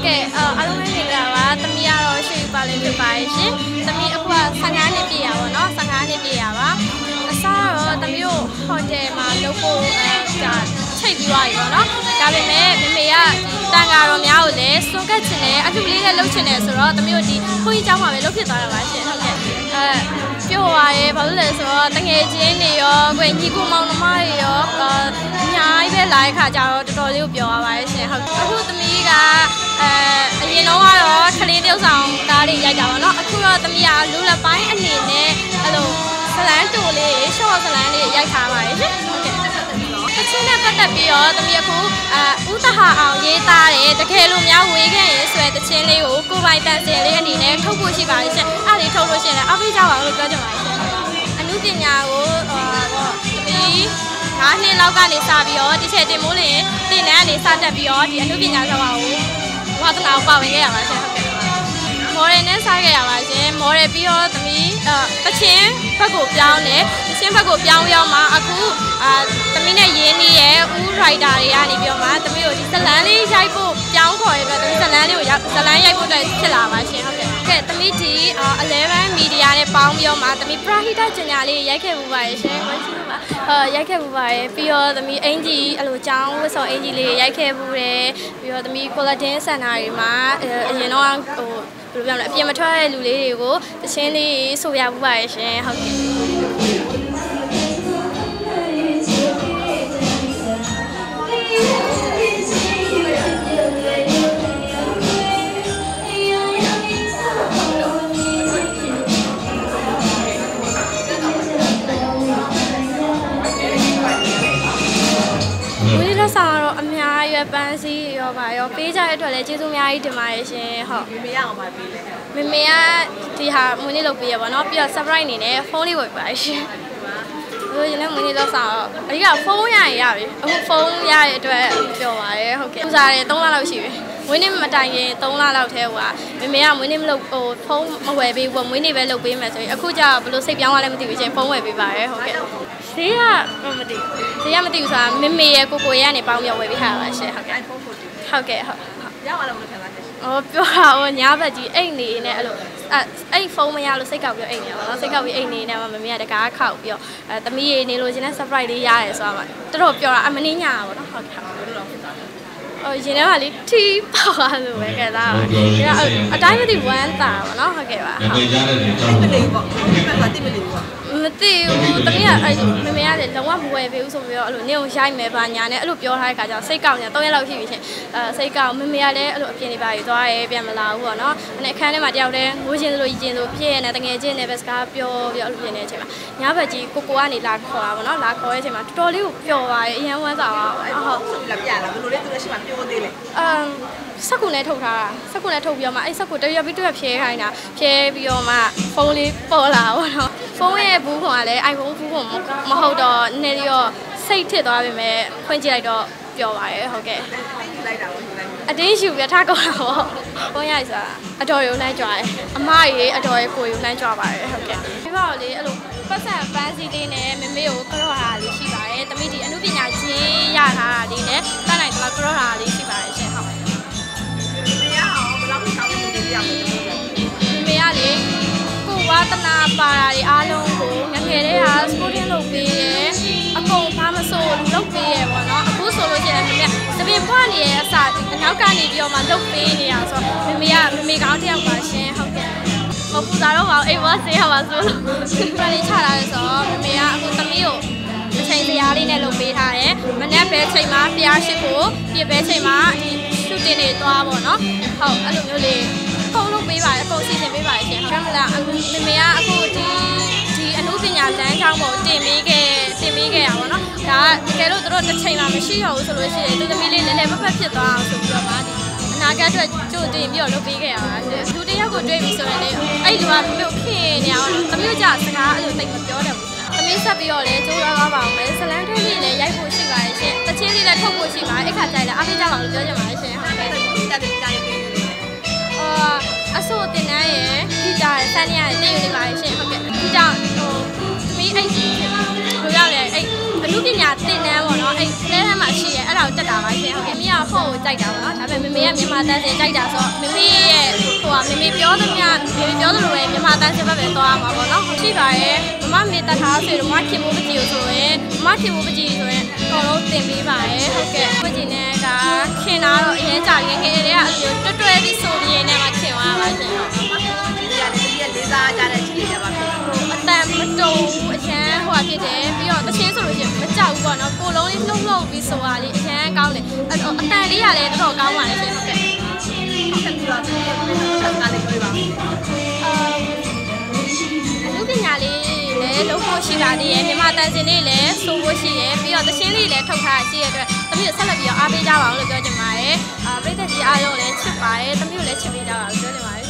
ကဲ့အားလုံးပဲမင်္ဂလာပါသမီးကတော့ရွှေပါလေးဖြစ်ပါရဲ့ရှင်သမီးအခုက15နှစ်ပြည့်ရပါတော့15နှစ်ပြည့်ရပါအစားတော့သမီးတို့ဟိုတယ်မှာလုပ်ဖို့အဲဒါချိတ်ပြီးသွားပြီပေါ့နော်ဒါပေမဲ့မမေကတန်ဃာတော်များကိုလည်းစွန့်ကတ်ချင်တယ်အလှလေးလည်းလုပ်ချင်တယ်ဆိုတော့သမီးတို့ဒီခွေးเจ้าမှာပဲလုပ်ဖြစ်သွားတာပါရှင်ဟုတ်ကဲ့အဲပြောပါရဲဘာလို့လဲဆိုတော့တငယ်ချင်းတွေရောကိုညီကူမောင်နှမတွေရောအများကြီးပဲလာတဲ့ခါကျတော့တော်တော်လေးကိုပြောရပါရဲ့ရှင်ဟုတ်အခုသမီးက လူလက်ပိုင်းအနေနဲ့အဲ့လိုဇလန်းတူလေးရှော့ဇလန်းလေးရိုက်ထားပါရဲ့ရှင်ဟုတ်ကဲ့တချင်းနဲ့ပတ်သက်ပြီးတော့သမီးအခုအဲဥတဟာအောင်ရေးသားတယ်တကယ်လို့များဝေးခဲ့ရင်ဆွဲတချင်းလေးကိုကိုပိုင်တန်စင်လေးအနေနဲ့ထုတ်ဖို့ရှိပါရဲ့ရှင်အဲ့ဒီထုတ်လို့ရှိရင်လည်းအပိကြပါလို့ပြောချင်ပါတယ်ရှင်အမှုပညာကိုဟောပေါ့သမီး၅နှစ်လောက်ကနေစပြီးတော့တစ်ချက်တင်မိုးလင်းတင်တဲ့ကနေစတက်ပြီးတော့ဒီအမှုပညာဆောက်ပါကိုဝါသနာကိုပါဝင်ခဲ့ရပါရှင်ဟုတ်ကဲ့မော်ဒယ်နဲ့စားခဲ့ရပါရှင် ချင်းဘက်ကိုပြောင်းတယ်တချင်းဘက်ကိုပြောင်းရောက်မှအခုအာသမီးနဲ့ရင်းနှီးရဲ့ဦးရိုက်တာတွေကနေပြီးတော့မှသမီးတို့ဒီဇလန်းလေးရိုက်ဖို့ပြောင်းခေါ်ရတဲ့သမီးဇလန်းလေးကိုဇလန်းရိုက်ဖို့အတွက်ဖြစ်လာပါရှင်ဟုတ်ကဲ့ ကဲသမီးဒီ11မီဒီယာနဲ့ပေါင်းပြီးတော့မှသမီးပရာဟိတကျင်ညာလေးရိုက်ခဲ့မှုပါရဲ့ရှင်ဝမ်းရှိပါဟောရိုက်ခဲ့မှုပါရဲ့ပြီးတော့သမီးအင်ကြီးအဲ့လိုចောင်းဝတ်စော်အင်ကြီးလေးရိုက်ခဲ့မှုတယ်ပြီးတော့သမီးကိုလာတင်စင်တာတွေမှာအရင်တော့ဟိုဘယ်လိုပြောမလဲအပြင်မထွက်တဲ့လူလေးတွေကိုတချင်းလေးဆိုရမှုပါရဲ့ရှင်ဟုတ်ကဲ့ ရောပါရောပေးကြတဲ့အတွက်လည်းကျေးဇူးအများကြီးတင်ပါတယ်ရှင်ဟုတ်မမေရအောင်ပါပေးလဲမမေကဒီဟာမွေးနေ့လုပ်ပေးရပါတော့ပြီးတော့ surprise အနေနဲ့ဖုန်းလေးဝယ်ပါရှင်ဘယ်လိုလဲမွေးနေ့လောက်ဆောင်တော့အဓိကဖုန်းရရင်ရပြီအခုဖုန်းရတဲ့အတွက်ပြောပါရဲဟုတ်ကဲ့ပူစားတယ်3လလောက်ရှိပြီမွေးနေ့မတိုင်ခင်3လလောက်ထဲဟိုကမမေကမွေးနေ့မလုပ်ဟိုဖုန်းမဝယ်ပေးဘူးမွေးနေ့ပဲလုပ်ပေးမယ်ဆိုရင်အခုကျဘယ်လိုစိတ်ပြောင်းသွားလဲမသိဘူးရှင်ဖုန်းဝယ်ပေးပါရဲဟုတ်ကဲ့ဈေးကမသိဈေးကမသိဘူးဆိုတာမမေရဲ့ကိုကိုရဲ့ကနေပေါင်းပြီးဝယ်ပေးထားပါရှင်ဟုတ်ကဲ့ iPhone 14 ဟုတ်ကဲ့ဟုတ်ရအောင်လို့ခံစားချက်။အော်ပြောတာဟိုညာဘက်ကြီးအိတ်နေနဲ့အဲ့လိုအဲ့အဲ့ဖုန်းမရလို့စိတ်ကောက်ပြီးအိတ်နေပါတော့စိတ်ကောက်ပြီးအိတ်နေနဲ့မမီးကတကားခောက်ပြီးတော့အဲသမီးရေနေလို့ရှင်တဲ့ surprise လေးရတယ်ဆိုတော့တော်တော်ပြောတာအမင်းညာပါတော့ဟုတ်ကဲ့ဟုတ်ဘယ်လိုဖြစ်သွားလဲဟိုရင်ထဲမှာလေထီပေါသွားလို့ပဲခဲ့တာပါဒါအတိုင်းမသိဝမ်းတာပါနော်ဟုတ်ကဲ့ပါငွေကြားတဲ့နေကြောင်းမလေးပေါ့ဘယ်မှာတိမလေးပေါ့ မသိဘူးတမီးကအဲ့မမေကလည်းလုံးဝမဝယ်ပေးဘူးဆိုပြီးတော့အဲ့လိုနေအောင်ရိုက်မယ်ပါညာနဲ့အဲ့လိုပြောထားတဲ့ခါကျတော့စိတ်ကောက်ညာ3ရက်လောက်ရှိပြီရှင်အဲစိတ်ကောက်မမေကလည်းအဲ့လိုအပြင်နေပါယူသွားရဲပြန်မလာဘူးပေါ့နော်အဲ့အခန်းထဲမှာတယောက်တည်းငိုချင်းလိုကြီးချင်းလိုဖြစ်ရနေတငယ်ချင်းနဲ့ပဲစကားပြောပြီးအဲ့လိုပြင်နေတဲ့အချိန်မှာညဘက်ကြီးကိုကိုကနေလာခေါ်တာပေါ့နော်လာခေါ်တဲ့အချိန်မှာတော်တော်လေးကိုပျော်ပါရဲ့အရန်ဝမ်းသာပါဟုတ်ဆိုလာပြလာဘယ်လိုလဲသူလည်းရှိမှပြောသေးလေအမ် စက်ကူနဲ့ထုတ်ထားတာစက်ကူနဲ့ထုတ်ပြီးတော့မှအဲ့စက်ကူတရွက်ပြီးတရွက်ဖြဲခိုင်းတာဖြဲပြီးတော့မှဖုန်းလေးပေါ်လာပေါ့နော်ဖုန်းရဲ့ဘူးခွန်ကလည်း iPhone ဘူးခွန်မဟုတ်တော့နည်းနည်းတော့စိတ်ထစ်သွားပြီမဲ့ဖွင့်ကြည့်လိုက်တော့ပျော်ပါရဲ့ဟုတ်ကဲ့တိလိုက်တာပေါ့ဒီလိုက်အတင်းရှူပြထားကောင်းတာပေါ့ဖုန်းရိုက်ဆိုတာအတော်ရုံလမ်းကြွားတယ်အမကြီးအတော်ရဲ့ကိုရုံလမ်းကြွားပါတယ်ဟုတ်ကဲ့ဒီဘောက်လေးအဲ့လိုပတ်စံပန်းစီလေးနဲ့မမေကိုကြော့ထားတာလေးရှိပါတယ်တမိဒီအမှုပညာချင်းရထားတာလေးနဲ့တတ်နိုင်တော့ကြော့ထားတာလေး သနာပါတာတွေအားလုံးကိုငငယ်လေးက sporting လုပ်ပေးတယ်အကုန်ဘာမဆိုလုပ်ပေးရပေါ့နော်အခုဆိုလို့ရှိရင်မမေကသပင်ဖွားနေရဲ့အစာဒီနောက်ကနေပြီးတော့မှလုပ်ပေးနေတာဆိုတော့မမေကမမေကောင်းတစ်ယောက်ပါရှင်ဟုတ်ကဲ့မပူတာတော့ပါအိမ်မဆေးရပါဆိုလို့ပြလေးချလာတယ်ဆိုတော့မမေကအခုသမီးကိုအချိန်တရားလေးနဲ့လုပ်ပေးထားတယ်မနေ့ပဲချိန်မှာဖျားရှိကိုပြပဲချိန်မှာဒီရှူတင်တွေသွားပေါ့နော်ဟုတ်အဲ့လိုမျိုးလေးအကုန်လုံး ပေးပါတယ်အကုန်စီစဉ်ပေးပါတယ်ရှင်ဟုတ်ကဲ့မလားအခုမမေကအခုဒီဒီအမှုပညာလမ်းကြောင်းပေါ်တင်ပေးခဲ့တင်ပေးခဲ့ရပါတော့ဒါကတကယ်လို့တို့တစ်ချိန်မှမရှိတော့ဘူးဆိုလို့ရှိရင်သူသမီးလေးလည်းလည်းမဖက်ဖြစ်သွားအောင်ဆိုပြီးတော့ပါဒီအနာဂတ်အတွက်ကြိုတင်ပြီးတော့လုပ်ပေးခဲ့ရပါရှင်လူတစ်ယောက်ကိုတွေ့ပြီဆိုရင်လေအဲ့ဒီကမြို့ခင်နေအောင်သမီးတို့ကြစကားအဲ့လိုတိတ်မပြောတယ်ဘူးသမီးဆက်ပြီးတော့လည်းကြိုးစားသွားပါအောင်မယ်ဇလန်ထွေးလေးလည်းရိုက်ဖို့ရှိပါတယ်ရှင်တချင်းလေးလည်းထုတ်ဖို့ရှိပါတယ်အဲ့ခါကျရင်လည်းအားပေးကြပါလို့ပြောချင်ပါတယ်ရှင်ဟုတ်ကဲ့တက်တဲ့တိုင်းပေးတယ်အာအ ဆိုတင်တန်းရယ်ဒီတာရယ်ဆန်းရယ်တင်ယူနေပါရှင်ဟုတ်ကဲ့ဒီကြောင့်ဟိုသမီးအဲ့လိုရလေအဲ့အမှုပညာတင်တန်းပေါ့နော်အဲ့ တက်တာပါရှင်ဟုတ်ကဲ့မိကဖို့ကိုကြိုက်တာပါနော်ဒါပေမဲ့မမေကမြန်မာတန်းစင်ကြိုက်တာဆိုတော့မမေရဲ့ဟိုကမမေပြောသမျှမမေပြောသလိုပဲမြန်မာတန်းစင်ဘက်ပဲသွားမှာပေါ့နော်ရှိပါရဲ့မမမေတထားဆိုတော့မခင်မိုးပကြီးကိုဆိုရင်မခင်မိုးပကြီးဆိုရင်အကုန်လုံးတင်ပေးပါရဲ့ဟုတ်ကဲ့ပကြီးနဲ့ကခင်တာတော့အရင်ကြာငယ်ငယ်တည်းကအလိုတွတ်တွဲပြီးဆိုပြီးနေမှာခင်သွားပါရှင်ဟုတ်ဒီကနေ့ဒီလေးစားကြတဲ့ချီတွေပါဖြစ်အတန်မတုံဘူးအရန်ဟိုဟာဖြစ်တယ်ပြီးတော့တချင်းဆိုလို့ရှိရင်မကြောက်ဘူးပေါ့နော်ကိုလုံးလေးလှုပ်လှုပ်ပြီးဆိုတာလေးအရန် ကောင်းတယ်အအတန်လေးကလည်းတော်တော်ကောင်းပါလေရှင်ဟုတ်ကဲ့ဆက်ပြီးတော့ဒီဆက်ကားလေးပြောပါမယ်အမှုပညာလေးလည်းလုပ်ဖို့ရှိတာလေးရယ်မြန်မာတန်စင်လေးလည်းဆိုဖို့ရှိရယ်ပြီးတော့တချင်းလေးလည်းထုတ်ထားရှိရတဲ့အတွက်တမီးဆက်လက်ပြီးတော့အားပေးကြပါအောင်လို့ပြောချင်ပါတယ်အာပြည်သက်ကြီးအားလုံးလည်းချစ်ပါတယ်တမီးကိုလည်းချစ်ပေးကြပါလို့ပြောချင်ပါ